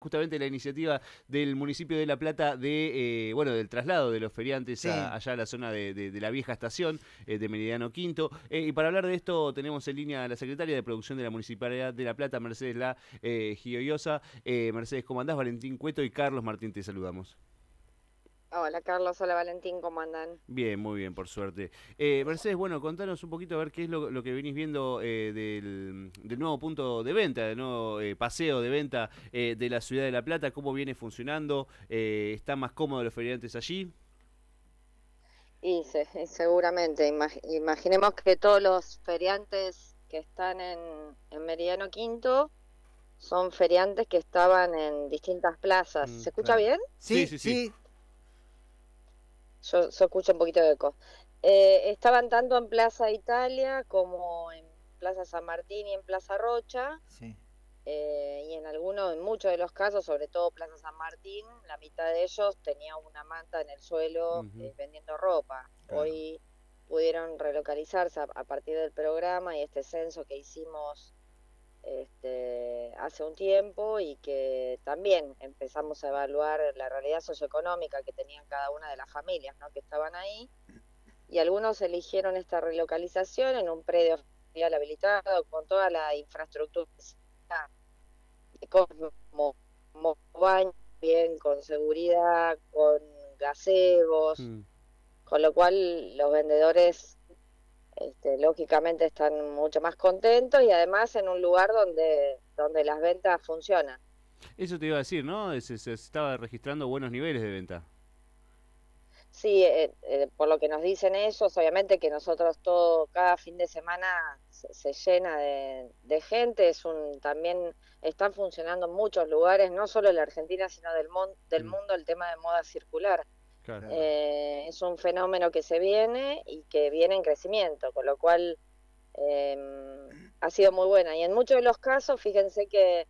justamente la iniciativa del municipio de La Plata de, eh, bueno, del traslado de los feriantes Sí. a- allá a la zona de, de- de la vieja estación eh, de Meridiano Quinto. Eh, y para hablar de esto tenemos en línea a la secretaria de Producción de la Municipalidad de La Plata, Mercedes La Gioiosa. Eh, Mercedes, ¿cómo andás? Valentín Cueto y Carlos Martín, te saludamos. Hola Carlos, hola Valentín, ¿cómo andan? Bien, muy bien, por suerte. Eh, Mercedes, bueno, contanos un poquito a ver qué es lo, lo que venís viendo eh, del, del nuevo punto de venta, del nuevo eh, paseo de venta eh, de la ciudad de La Plata, cómo viene funcionando, eh, ¿están más cómodos los feriantes allí? Y se- y seguramente, imag- imaginemos que todos los feriantes que están en, en Meridiano Quinto son feriantes que estaban en distintas plazas. Mm, ¿Se escucha claro. bien? Sí, sí, sí. Yo, yo escucho un poquito de eco. Eh, estaban tanto en Plaza Italia como en Plaza San Martín y en Plaza Rocha. sí. eh, y en algunos, en muchos de los casos, sobre todo Plaza San Martín, la mitad de ellos tenía una manta en el suelo eh, vendiendo ropa. Claro. Hoy pudieron relocalizarse a, a partir del programa y este censo que hicimos este, hace un tiempo y que también empezamos a evaluar la realidad socioeconómica que tenían cada una de las familias ¿no? que estaban ahí. Y algunos eligieron esta relocalización en un predio oficial habilitado con toda la infraestructura con mo- mo- baño bien, con seguridad, con gazebos, Mm. con lo cual los vendedores este, lógicamente están mucho más contentos y además en un lugar donde, donde las ventas funcionan. Eso te iba a decir, ¿no? Se, se estaba registrando buenos niveles de venta. Sí, eh, eh, por lo que nos dicen ellos, obviamente que nosotros todo, cada fin de semana se, se llena de, de gente, es un, también están funcionando en muchos lugares, no solo en la Argentina, sino del, mon- del Mm. mundo el tema de moda circular. Eh, es un fenómeno que se viene y que viene en crecimiento, con lo cual eh, ha sido muy buena. Y en muchos de los casos, fíjense que,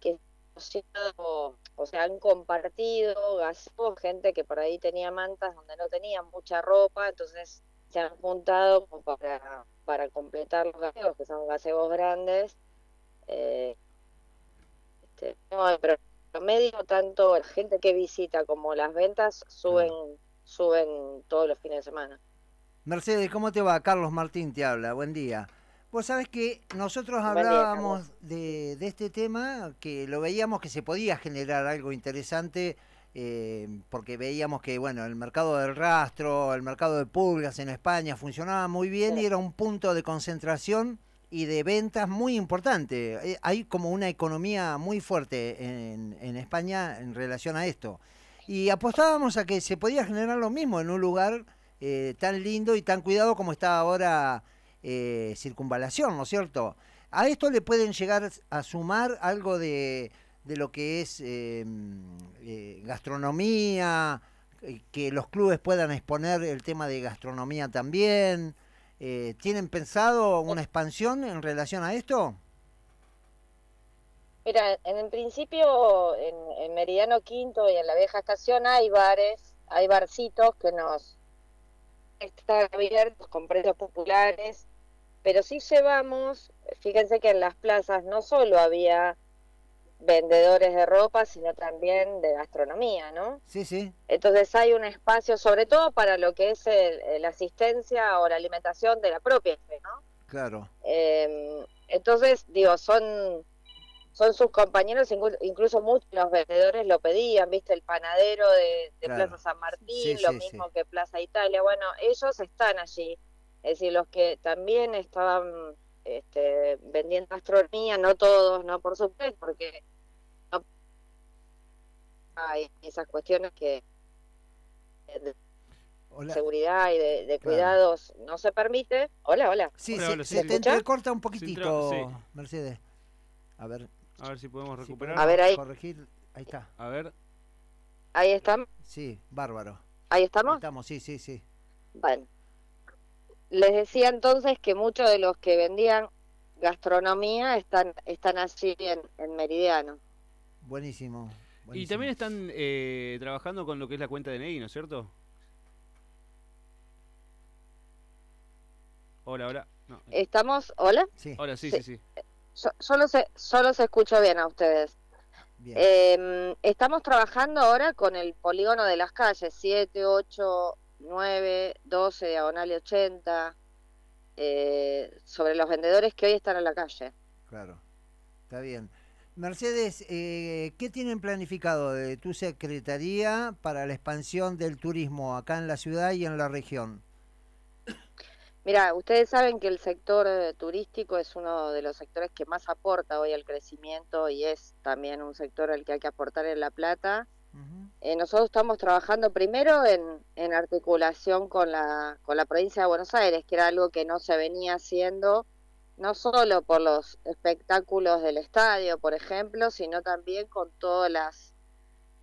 que o sea, han compartido gazebos, gente que por ahí tenía mantas donde no tenían mucha ropa, entonces se han juntado para, para completar los gazebos, que son gazebos grandes. Eh, este, no, promedio tanto la gente que visita como las ventas suben suben todos los fines de semana. Mercedes, ¿cómo te va? Carlos Martín te habla, buen día. Vos sabés que nosotros hablábamos de, de este tema, que lo veíamos que se podía generar algo interesante, eh, porque veíamos que, bueno, el mercado del rastro, el mercado de pulgas en España funcionaba muy bien Sí. y era un punto de concentración y de ventas muy importante. Eh, Hay como una economía muy fuerte en, en España en relación a esto. Y apostábamos a que se podía generar lo mismo en un lugar eh, tan lindo y tan cuidado como está ahora eh, Circunvalación, ¿no es cierto? A esto le pueden llegar a sumar algo de, de lo que es eh, eh, gastronomía, eh, que los clubes puedan exponer el tema de gastronomía también. Eh, ¿Tienen pensado una expansión en relación a esto? Mira, en el principio en, en Meridiano Quinto y en la vieja estación hay bares, hay barcitos que nos están abiertos con precios populares, pero si llevamos, fíjense que en las plazas no solo había vendedores de ropa, sino también de gastronomía, ¿no? Sí, sí. Entonces hay un espacio, sobre todo para lo que es la asistencia o la alimentación de la propia gente, ¿no? Claro. Eh, entonces, digo, son son sus compañeros, inclu- incluso muchos los vendedores lo pedían, viste, el panadero de, de Claro. Plaza San Martín, Sí, lo sí, mismo sí. que Plaza Italia, bueno, ellos están allí, es decir, los que también estaban este, vendiendo astronomía, no todos, no por supuesto, porque no hay esas cuestiones que de Hola. seguridad y de, de Claro. cuidados no se permite. Hola, hola. Sí, Hola, se, hola, se sí, te sí. entrecorta un poquitito, sí. Mercedes. A ver, A ver si podemos si recuperar. A ver, ahí. corregir. Ahí está. A ver. Ahí estamos, Sí, bárbaro. ahí Ahí estamos. estamos, sí, sí, sí. Bueno, les decía entonces que muchos de los que vendían gastronomía están están allí en, en Meridiano. Buenísimo. Y también están eh, trabajando con lo que es la cuenta de DNI, ¿no es cierto? Hola, hola. No. Estamos, hola, Sí. Hola, sí, sí. sí, sí. Yo- solo se solo se escucho bien a ustedes. Eh, estamos trabajando ahora con el polígono de las calles 7, 8, 9, 12, diagonal y 80, eh, sobre los vendedores que hoy están en la calle. Claro, está bien. Mercedes, eh, ¿qué tienen planificado de tu secretaría para la expansión del turismo acá en la ciudad y en la región? Mira, ustedes saben que el sector eh, turístico es uno de los sectores que más aporta hoy al crecimiento y es también un sector al que hay que aportar en La Plata. Eh, nosotros estamos trabajando primero en, en articulación con la, con la provincia de Buenos Aires, que era algo que no se venía haciendo no solo por los espectáculos del estadio, por ejemplo, sino también con todas las,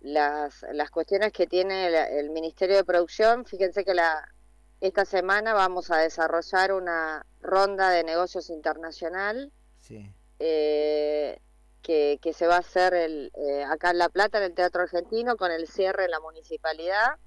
las, las cuestiones que tiene el, Ministerio de Producción. Fíjense que la, esta semana vamos a desarrollar una ronda de negocios internacional eh, que, se va a hacer el, eh, acá en La Plata, en el Teatro Argentino, con el cierre en la municipalidad.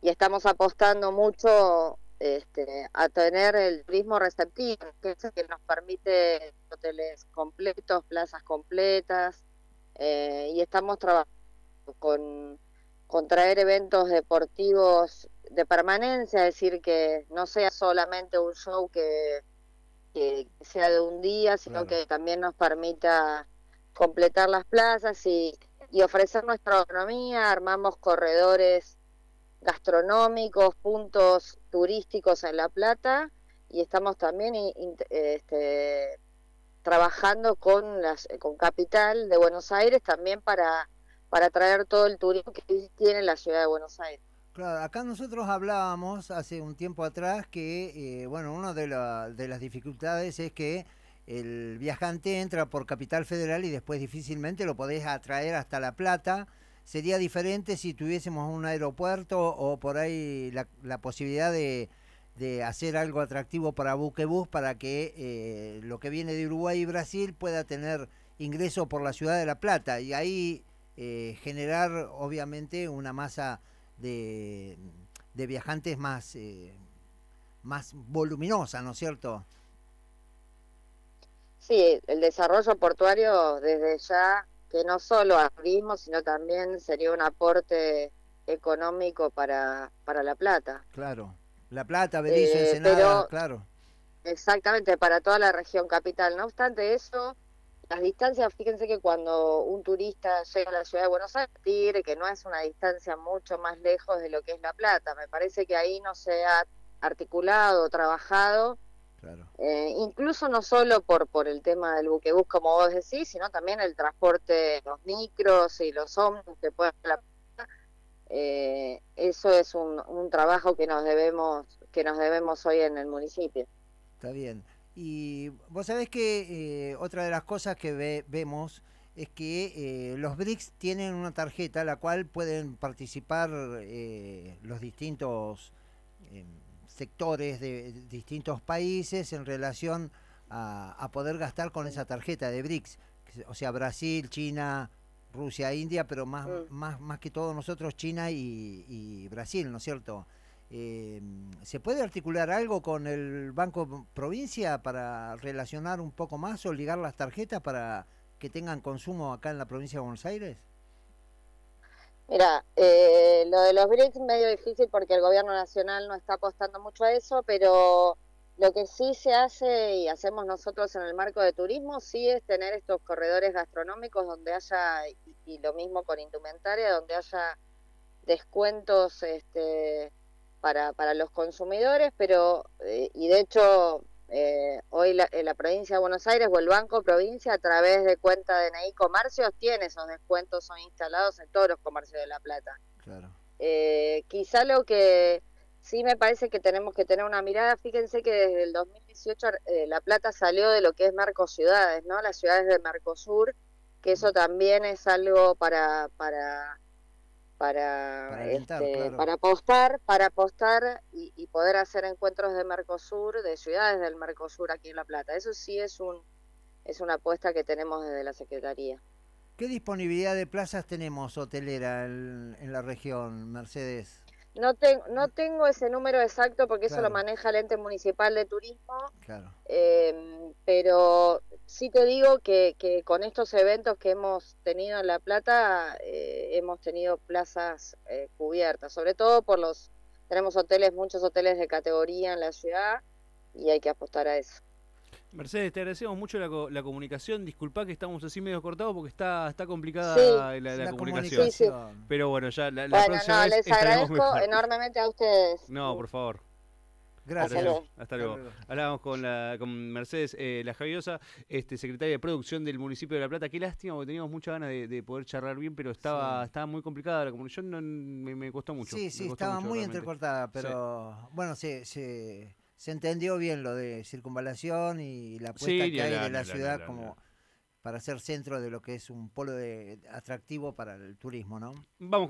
Y estamos apostando mucho este, a tener el turismo receptivo, que es el que nos permite hoteles completos, plazas completas, eh, y estamos trabajando con, con traer eventos deportivos de permanencia, es decir, que no sea solamente un show que sea de un día, sino que también nos permita completar las plazas y, y ofrecer nuestra autonomía, armamos corredores gastronómicos, puntos turísticos en La Plata y estamos también este, trabajando con, las, con Capital de Buenos Aires también para, para traer todo el turismo que tiene la ciudad de Buenos Aires. Claro, acá nosotros hablábamos hace un tiempo atrás que, eh, bueno, una de, las dificultades es que el viajante entra por Capital Federal y después difícilmente lo podés atraer hasta La Plata. Sería diferente si tuviésemos un aeropuerto o por ahí la, posibilidad de, hacer algo atractivo para Buquebus para que eh, lo que viene de Uruguay y Brasil pueda tener ingreso por la ciudad de La Plata y ahí eh, generar obviamente una masa de, de viajantes más, eh, más voluminosa, ¿no es cierto? Sí, el desarrollo portuario desde ya que no solo turismo, sino también sería un aporte económico para, para La Plata. Claro, La Plata, Belice, eh, Ensenada, claro. Exactamente, para toda la región capital. No obstante eso, las distancias, fíjense que cuando un turista llega a la ciudad de Buenos Aires, que no es una distancia mucho más lejos de lo que es La Plata, me parece que ahí no se ha articulado, trabajado eh, incluso no solo por, por el tema del buquebús, como vos decís, sino también el transporte los micros y los ómnibus que pueden eh, eso es un, un, trabajo que nos debemos que nos debemos hoy en el municipio. Está bien. Y vos sabés que eh, otra de las cosas que vemos es que eh, los BRICS tienen una tarjeta la cual pueden participar los distintos em, sectores de distintos países en relación a, poder gastar con esa tarjeta de BRICS, o sea, Brasil, China, Rusia, India, pero más, mm. más, más que todo nosotros China y, Brasil, ¿no es cierto? Eh, ¿Se puede articular algo con el Banco Provincia para relacionar un poco más o ligar las tarjetas para que tengan consumo acá en la provincia de Buenos Aires? Mira, eh, lo de los BRICS es medio difícil porque el gobierno nacional no está apostando mucho a eso, pero lo que sí se hace y hacemos nosotros en el marco de turismo sí es tener estos corredores gastronómicos donde haya, y, lo mismo con indumentaria, donde haya descuentos este, para, para los consumidores, pero, eh, y de hecho eh, hoy la, en la provincia de Buenos Aires o el Banco Provincia a través de cuenta de DNI Comercios tiene esos descuentos, son instalados en todos los comercios de La Plata. Eh, quizá lo que sí me parece que tenemos que tener una mirada, fíjense que desde el 2018 eh, La Plata salió de lo que es Ciudades, ¿no? Las ciudades de Mercosur, que eso también es algo para, para para para, este, para apostar para apostar y, poder hacer encuentros de Mercosur de ciudades del Mercosur aquí en La Plata. Eso sí es un es una apuesta que tenemos desde la secretaría. Qué disponibilidad de plazas tenemos hotelera en, la región Mercedes No, no tengo ese número exacto porque eso lo maneja el ente municipal de turismo, claro. Em, pero sí te digo que, que, con estos eventos que hemos tenido en La Plata eh, hemos tenido plazas eh, cubiertas, sobre todo por los, tenemos hoteles, muchos hoteles de categoría en la ciudad y hay que apostar a eso. Mercedes, te agradecemos mucho la, comunicación. Disculpa que estamos así medio cortados porque está, está complicada la, comunicación. Pero bueno, ya la, bueno, próxima no, les agradezco enormemente a ustedes. No, por favor. Gracias. Hasta luego. Hablábamos con, la, con Mercedes eh, La Javiosa, este, secretaria de producción del municipio de La Plata. Qué lástima, porque teníamos muchas ganas de, poder charlar bien, pero estaba, estaba muy complicada la comunicación. No, me, costó mucho. Sí, sí, estaba muy entrecortada, pero bueno, se, se, se, entendió bien lo de circunvalación y la puesta que hay de la ciudad como para ser centro de lo que es un polo de, atractivo para el turismo, ¿no? Vamos